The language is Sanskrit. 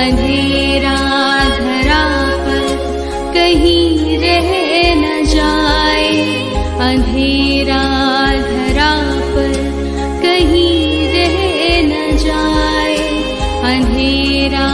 अंधेरा धरा कहीं रह न जाए अंधेरा धरा कहीं रह न जाए अंधेरा